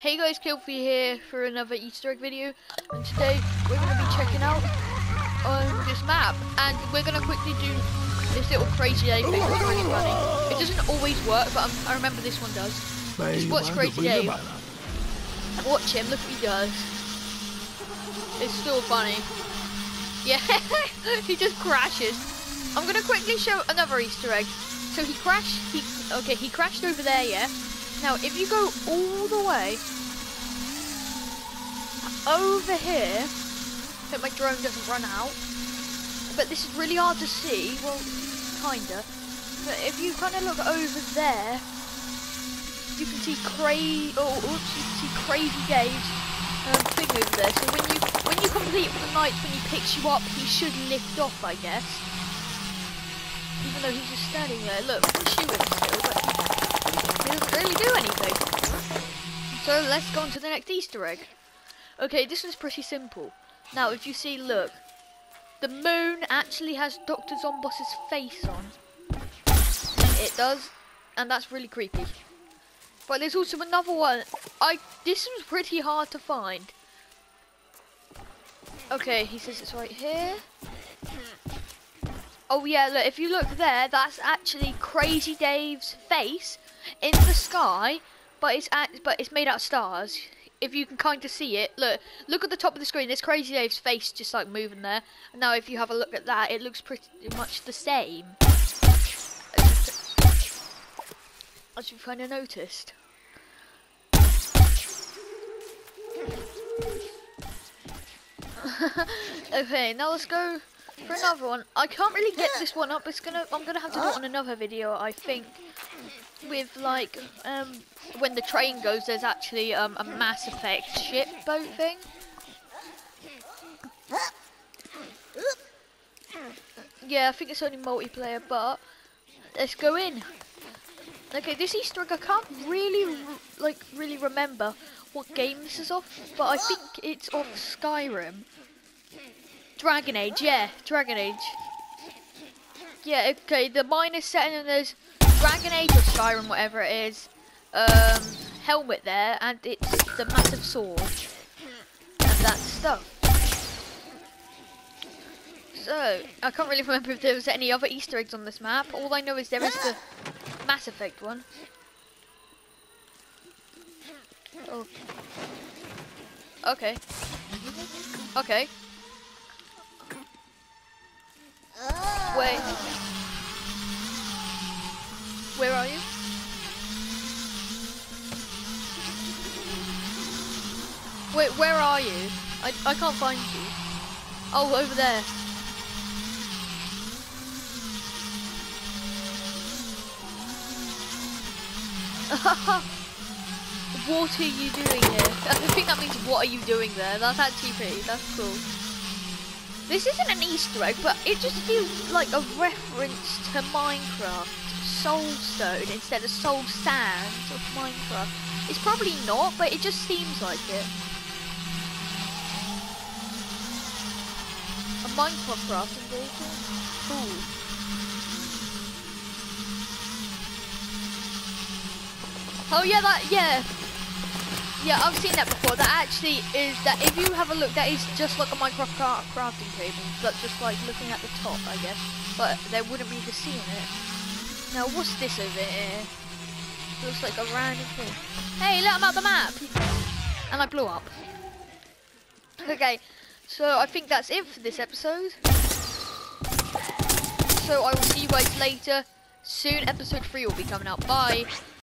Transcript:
Hey guys, Killfy here for another Easter egg video, and today we're going to be checking out um, this map, and we're going to quickly do this little crazy egg thing that's really funny. It doesn't always work, but um, I remember this one does. Just watch Crazy Dave. Watch him, look what he does. It's still funny. Yeah, he just crashes. I'm going to quickly show another Easter egg. So he crashed, he, okay, he crashed over there, yeah? Now, if you go all the way over here, hope my drone doesn't run out. But this is really hard to see. Well, kinda. But if you kind of look over there, you can see crazy. Oh, oops! You can see Crazy Dave's um, thing over there. So when you when you complete the night, when he picks you up, he should lift off, I guess. Even though he's just standing there. Look, can shoot him still, but he doesn't really do anything. So let's go on to the next Easter egg. Okay, this one's pretty simple. Now, if you see, look, the moon actually has Dr. Zomboss's face on. It does, and that's really creepy. But there's also another one. I this was pretty hard to find. Okay, he says it's right here. Oh yeah, look, if you look there, that's actually Crazy Dave's face in the sky, but it's at, but it's made out of stars. If you can kind of see it, look, look at the top of the screen. There's Crazy Dave's face just like moving there. Now, if you have a look at that, it looks pretty much the same. As you've kind of noticed. okay, now let's go for another one. I can't really get this one up. It's gonna. I'm gonna have to do it on another video. I think with like um when the train goes, there's actually um a Mass Effect ship boat thing. Yeah, I think it's only multiplayer, but let's go in. Okay, this Easter egg I can't really like really remember what game this is off, but I think it's off Skyrim. Dragon Age, yeah, Dragon Age. Yeah, okay, the mine is set in there's Dragon Age or Skyrim, whatever it is. Um, helmet there, and it's the massive sword. And that stuff. So, I can't really remember if there was any other Easter eggs on this map. All I know is there is the Mass Effect one. Oh. Okay. Okay. Wait. Where are you? Wait, where are you? I, I can't find you. Oh, over there. what are you doing here? I think that means what are you doing there? That's actually pretty, that's cool. This isn't an Easter egg, but it just feels like a reference to Minecraft. Soulstone instead of Soul Sand of Minecraft. It's probably not, but it just seems like it. A Minecraft crafting vehicle? Cool. Oh yeah, that, yeah. Yeah, I've seen that before. That actually is, that if you have a look, that is just like a Minecraft cra crafting table. That's just like looking at the top, I guess. But there wouldn't be the sea in it. Now, what's this over here? Looks like a random thing. Hey, look, I'm at the map! And I blew up. Okay, so I think that's it for this episode. So I will see you guys later. Soon, episode 3 will be coming out. Bye!